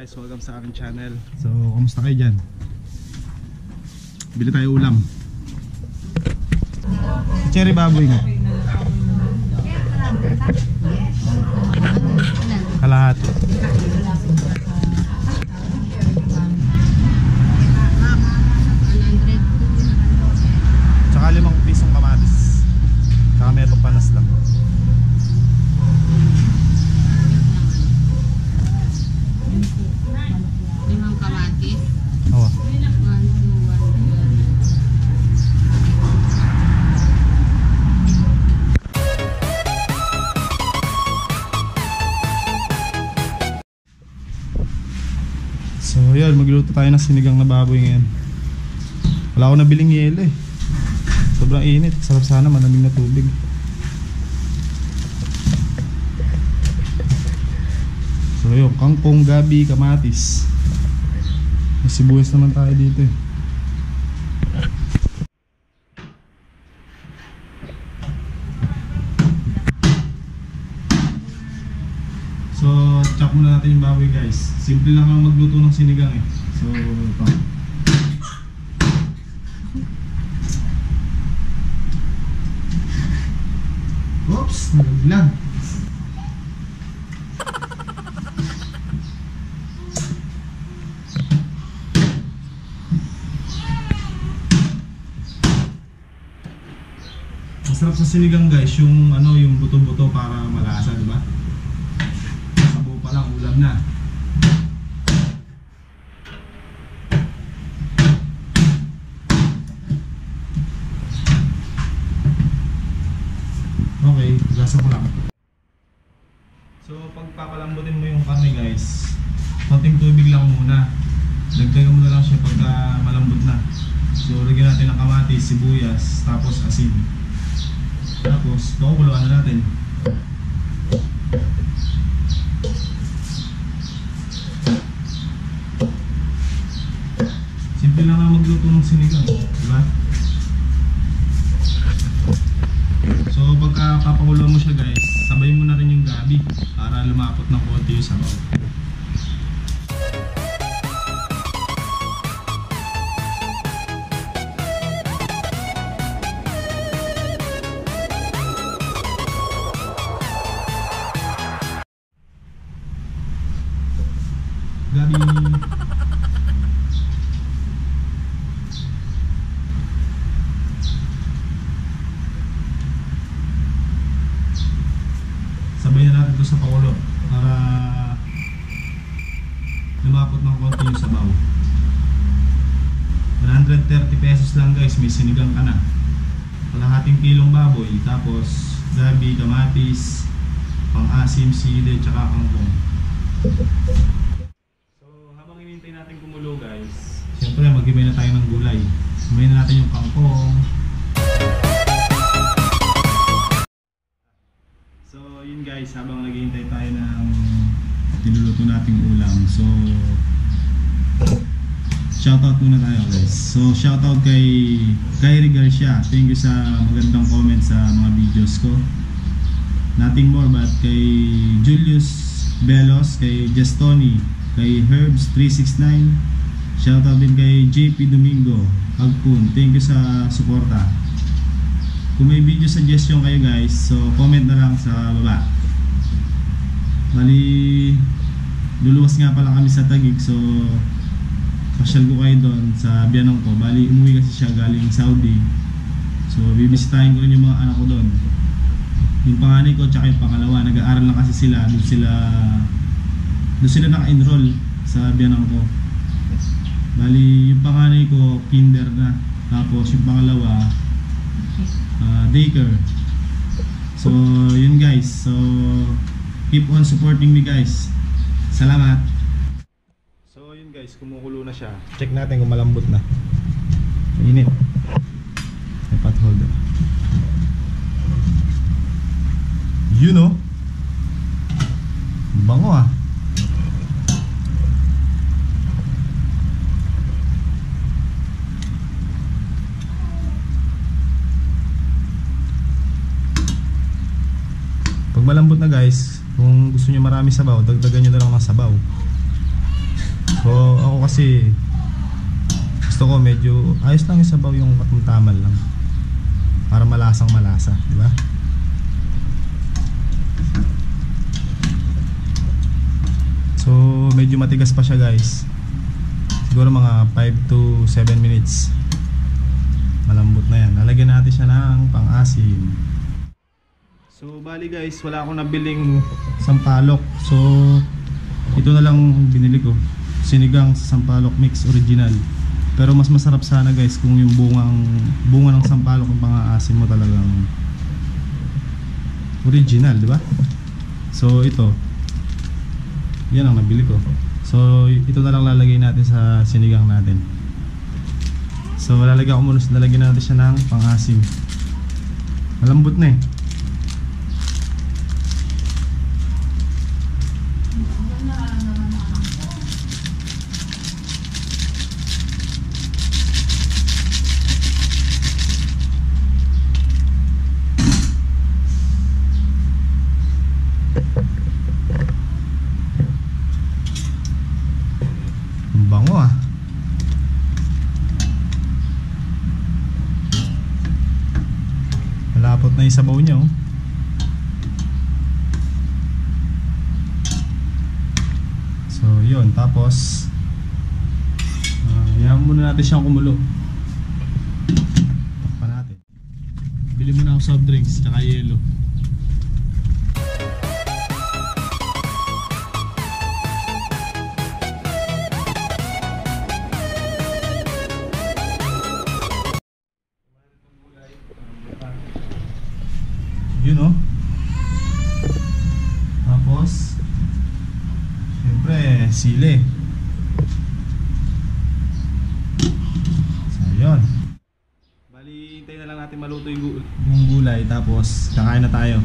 Guys, welcome sa aking channel. So, kamusta kayo dyan? Bili tayo ulam. Cherry baboy nga. Kalahati. Tsaka limang pisong kamatis. Tsaka meto panas lang magluto tayo ng sinigang na baboy ngayon. Wala ako nabiling yelo eh. Sobrang init. Sarap sana malamig na tubig. So yun, kangkong, gabi, kamatis. May sibuyas naman tayo dito eh. So, chop muna natin yung baboy guys. Simple lang ang magluto ng sinigang eh. So, ito. Oops, nalaglag. Masarap sa sinigang guys, yung ano, yung buto-buto para malasa, di ba? Sabo pa lang, ulam na. Okay, gasa ko lang. So, pagpapalambutin mo yung karne guys, konting tubig lang muna. Dagdagan mo na lang siya pagka malambot na. So, lagyan natin ng kamatis, sibuyas, tapos asin. Tapos, pakukuluan na natin. Simple lang na magluto ng sinigang, di ba? So pagka papakulo mo siya guys, sabay mo na rin yung gabi para lumapot ng konti yung sabaw. Gabi. sabay na natin ito sa pakulo para lumapot ng konti yung sabaw. 130 pesos lang guys. May sinigang ka na. Kalahating kilong baboy tapos gabi, kamatis pang asim, sili, tsaka kangkong so habang hinihintay natin kumulo syempre maghimay na tayo ng gulay himay na natin yung kangkong So, yun guys, habang naghihintay tayo ng niluluto nating ulam. So, shoutout muna tayo guys. So, shoutout kay Kyrie Garcia. Thank you sa magandang comment sa mga videos ko. Nothing more but kay Julius Belos, kay Justoni, kay Herbs369. Shoutout din kay JP Domingo, Agpun. Thank you sa suporta. Kung may video suggestion kayo guys, so comment na lang sa baba. Bali, luluwas nga pala kami sa Tagig, so pasyal ko kayo doon sa biyanong ko. Bali, umuwi kasi siya galing Saudi. So, bibisitahin ko rin yung mga anak ko doon. Yung panganay ko, tsaka yung pangalawa, nag-aaral lang kasi sila, doon sila, doon sila naka-enroll sa biyanong ko. Bali, yung panganay ko, kinder na. Tapos yung pangalawa, uh, daycare. So, yun guys. So, keep on supporting me guys. Salamat. So, yun guys, kumukulo na siya. Check natin kung malambot na. Mainit. May pot holder. Yun oh. Bango ah. Pag malambot na guys, kung gusto nyo marami sabaw, dagdagan nyo na lang ng sabaw. So, ako kasi gusto ko medyo ayos lang yung sabaw yung katamtaman lang. Para malasang malasa, di ba? So, medyo matigas pa siya guys. Siguro mga 5 to 7 minutes. Malambot na yan. Lalagyan natin siya ng pang-asim. So, bali guys, wala akong nabiling sampalok. So, ito na lang binili ko. Sinigang sa sampalok mix original. Pero mas masarap sana guys kung yung bungang bunga ng sampalok ng pang-aasim mo talagang original, di ba? So, ito. Yan ang nabili ko. So, ito na lang lalagay natin sa sinigang natin. So, lalagyan ko muna, lalagyan natin siya ng pang-asim. Malambot na eh. Ang bango ah. Malapot na yung sabaw niya oh. So yun, tapos uh, Hayaan muna natin siyang kumulo. Takpan natin. Bili muna ako soft drinks tsaka yelo Oh. Tapos Siyempre, sili. So, yun. Bali, hintayin na lang natin maluto yung gulay tapos kakain na tayo.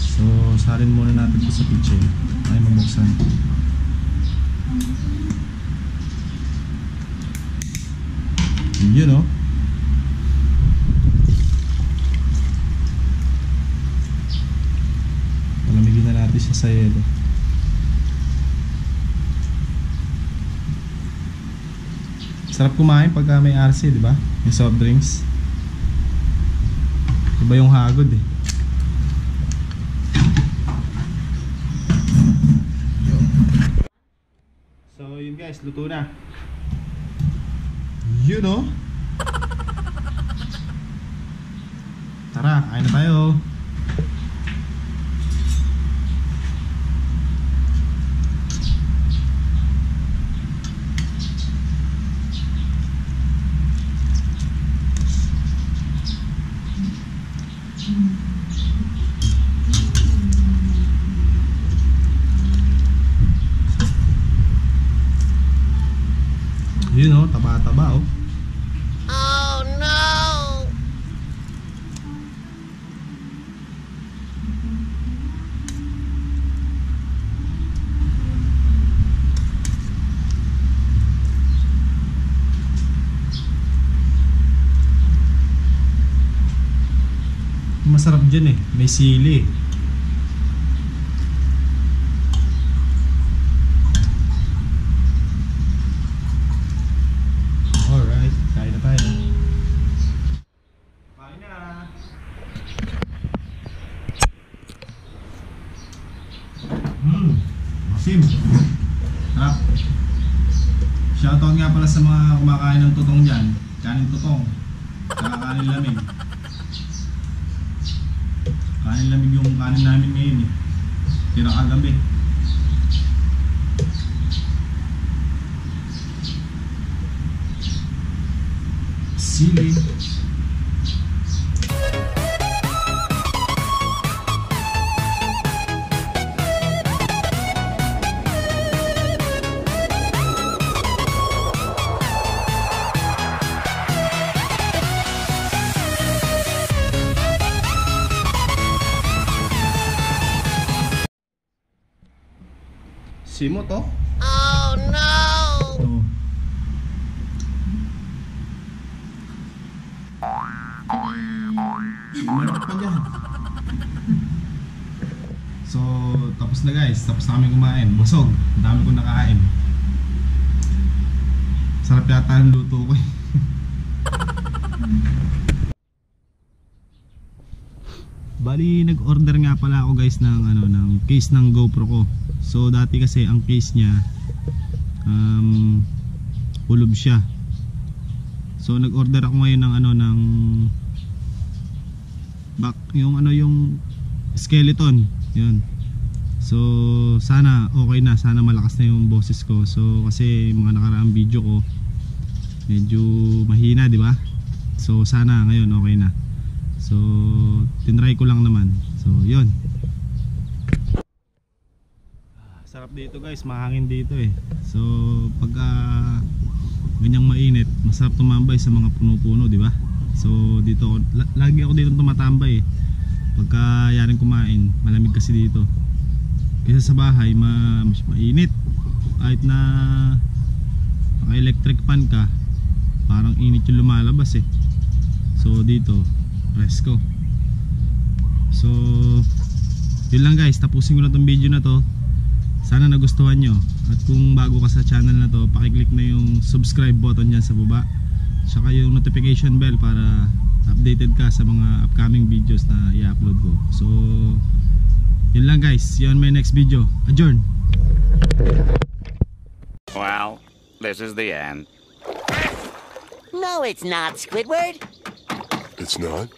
So, salin muna natin ito sa kitchen. Ay, mabuksan. Yun oh. Palamigin na natin siya sa yelo. Sarap kumain pagka may RC, di ba? May soft drinks. Iba yung hagod eh. So yun guys, luto na. Yun oh. Tara, kain na tayo. Yun oh, oh. No! Masarap dyan eh, may sili. Alright, kain na tayo. Kain na! Mmm, masim. Sarap. Shoutout nga pala sa kumakain ng tutong dyan. Kanin tutong. Saka kanin lamig. Kanin lamig yung kanin namin ngayon eh. Tira kagabi. Simo to? Oh no! Pa dyan. So, tapos na guys. Tapos na kami kumain. Busog. Ang dami kong nakain. Sarap yata ang luto ko eh. Bali, nag-order nga pala ako guys ng ano ng case ng GoPro ko. So dati kasi ang case niya um kulob siya. So nag-order ako ngayon ng ano ng back yung ano yung skeleton, 'yun. So sana okay na, sana malakas na yung boses ko. So kasi mga nakaraang video ko medyo mahina, di ba? So sana ngayon okay na. So tinry ko lang naman. So 'yun. Sarap dito guys, mahangin dito eh. So pagka ganyang mainit, masarap tumambay sa mga puno-puno, di ba? So dito lagi ako dito tumatambay eh. Pagka yaring kumain, malamig kasi dito. Kaysa sa bahay, ma mas mainit. Kahit na naka-electric fan ka, parang init yung lumalabas eh. So dito, presko. So, yun lang guys, tapusin ko na tong video na to. Sana nagustuhan nyo. At kung bago ka sa channel na to, pakiclick na yung subscribe button dyan sa baba. Tsaka yung notification bell para updated ka sa mga upcoming videos na i-upload ko. So, yun lang guys. See you on my next video. Adjourn! Well, this is the end. No, it's not, Squidward. It's not?